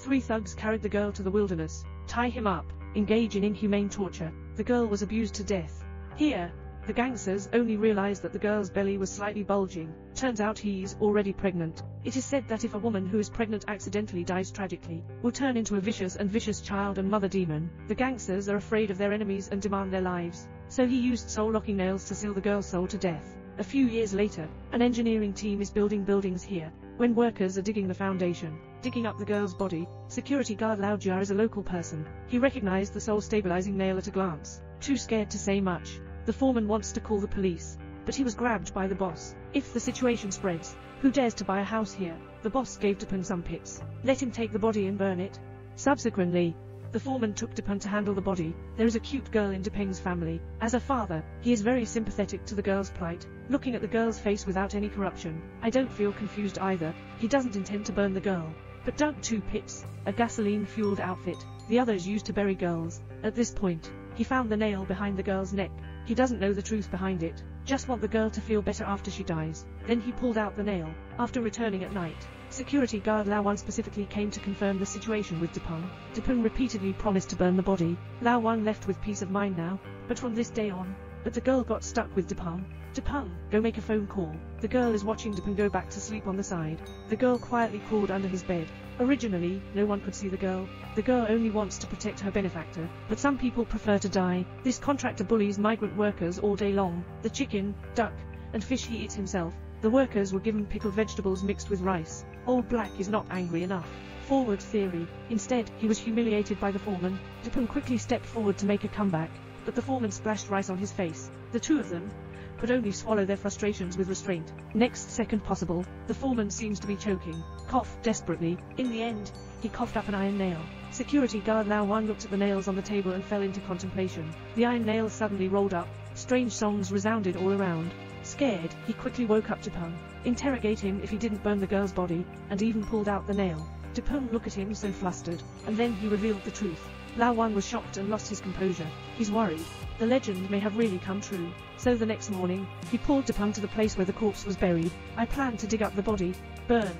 Three thugs carried the girl to the wilderness, tie him up, engage in inhumane torture. The girl was abused to death. Here, the gangsters only realized that the girl's belly was slightly bulging. Turns out he's already pregnant. It is said that if a woman who is pregnant accidentally dies tragically, will turn into a vicious and vicious child and mother demon. The gangsters are afraid of their enemies and demand their lives. So he used soul-locking nails to seal the girl's soul to death. A few years later, an engineering team is building buildings here. When workers are digging the foundation, digging up the girl's body, security guard Laujar is a local person. He recognized the soul-stabilizing nail at a glance. Too scared to say much, the foreman wants to call the police, but he was grabbed by the boss. If the situation spreads, who dares to buy a house here? The boss gave Dupin some pits. Let him take the body and burn it. Subsequently, the foreman took Dupin to handle the body. There is a cute girl in Dupin's family. As a father, he is very sympathetic to the girl's plight. Looking at the girl's face without any corruption, I don't feel confused either. He doesn't intend to burn the girl, but dug two pits, a gasoline-fueled outfit. The others used to bury girls. At this point, he found the nail behind the girl's neck. He doesn't know the truth behind it, just want the girl to feel better after she dies. Then he pulled out the nail. After returning at night, security guard Lao Wan specifically came to confirm the situation with Dupin. Dupin repeatedly promised to burn the body. Lao Wan left with peace of mind now, but from this day on, but the girl got stuck with Dupin. Dupin, go make a phone call. The girl is watching Dupin go back to sleep on the side. The girl quietly crawled under his bed. Originally, no one could see the girl. The girl only wants to protect her benefactor, but some people prefer to die. This contractor bullies migrant workers all day long. The chicken, duck, and fish he eats himself. The workers were given pickled vegetables mixed with rice. Old Black is not angry enough. Forward theory. Instead, he was humiliated by the foreman. Dupin quickly stepped forward to make a comeback, but the foreman splashed rice on his face. The two of them, could only swallow their frustrations with restraint. Next second possible, the foreman seems to be choking. Cough desperately. In the end, he coughed up an iron nail. Security guard Lao Wan looked at the nails on the table and fell into contemplation. The iron nails suddenly rolled up. Strange songs resounded all around. Scared, he quickly woke up Dupin. Interrogate him if he didn't burn the girl's body, and even pulled out the nail. Dupin looked at him so flustered, and then he revealed the truth. Lao Wan was shocked and lost his composure. He's worried. The legend may have really come true. So the next morning, he pulled Dupin to the place where the corpse was buried. I planned to dig up the body, burn.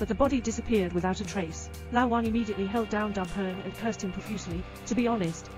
But the body disappeared without a trace. Lao Wan immediately held down Dupin and cursed him profusely. To be honest,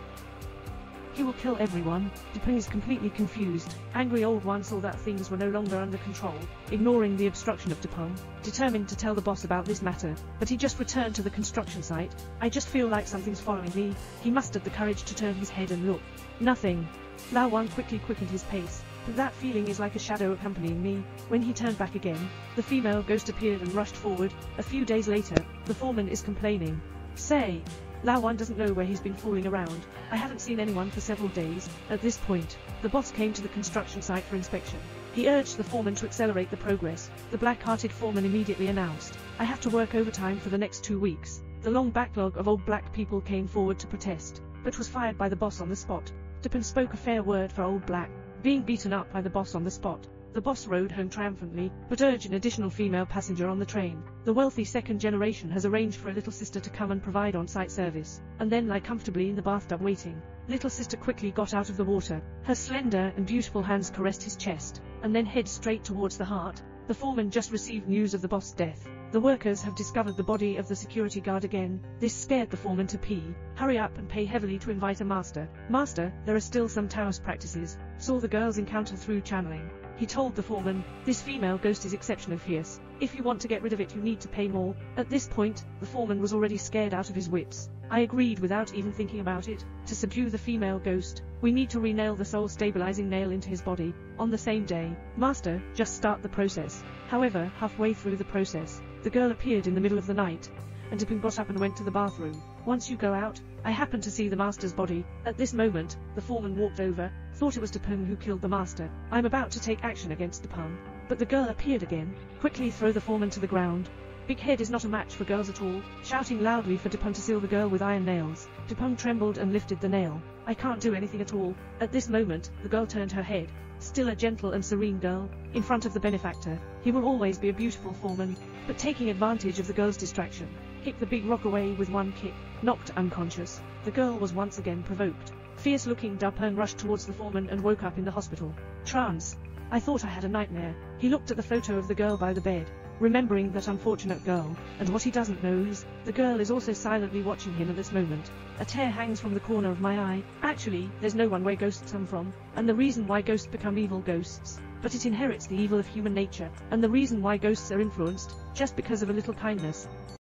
he will kill everyone. Dupin is completely confused. Angry old one saw that things were no longer under control, ignoring the obstruction of Dupin, determined to tell the boss about this matter, but he just returned to the construction site. I just feel like something's following me. He mustered the courage to turn his head and look. Nothing. Lao Wan quickly quickened his pace. But that feeling is like a shadow accompanying me. When he turned back again, the female ghost appeared and rushed forward. A few days later, the foreman is complaining. Say, Lao Wan doesn't know where he's been fooling around. I haven't seen anyone for several days. At this point, the boss came to the construction site for inspection. He urged the foreman to accelerate the progress. The black-hearted foreman immediately announced, I have to work overtime for the next two weeks. The long backlog of old black people came forward to protest, but was fired by the boss on the spot. Dupin spoke a fair word for old black, being beaten up by the boss on the spot. The boss rode home triumphantly, but urged an additional female passenger on the train. The wealthy second generation has arranged for a little sister to come and provide on-site service, and then lie comfortably in the bathtub waiting. Little sister quickly got out of the water. Her slender and beautiful hands caressed his chest, and then head straight towards the heart. The foreman just received news of the boss's death. The workers have discovered the body of the security guard again. This scared the foreman to pee. Hurry up and pay heavily to invite a master. Master, there are still some Taoist practices. Saw the girls encounter through channeling. He told the foreman, this female ghost is exceptionally fierce. If you want to get rid of it you need to pay more. At this point, the foreman was already scared out of his wits. I agreed without even thinking about it. To subdue the female ghost, we need to re-nail the soul stabilizing nail into his body. On the same day, Master, just start the process. However, halfway through the process, the girl appeared in the middle of the night, and Dupin got up and went to the bathroom. Once you go out, I happened to see the master's body. At this moment, the foreman walked over, thought it was Dupin who killed the master. I'm about to take action against Dupin. But the girl appeared again. Quickly throw the foreman to the ground. Big Head is not a match for girls at all, shouting loudly for Dupin to seal the girl with iron nails. Dupin trembled and lifted the nail. I can't do anything at all. At this moment, the girl turned her head. Still a gentle and serene girl, in front of the benefactor. He will always be a beautiful foreman, but taking advantage of the girl's distraction, kicked the big rock away with one kick, knocked unconscious. The girl was once again provoked. Fierce-looking Dupin rushed towards the foreman and woke up in the hospital. Trance. I thought I had a nightmare. He looked at the photo of the girl by the bed. remembering that unfortunate girl, and what he doesn't know is, the girl is also silently watching him at this moment. A tear hangs from the corner of my eye. Actually, there's no one where ghosts come from, and the reason why ghosts become evil ghosts. But it inherits the evil of human nature, and the reason why ghosts are influenced, just because of a little kindness.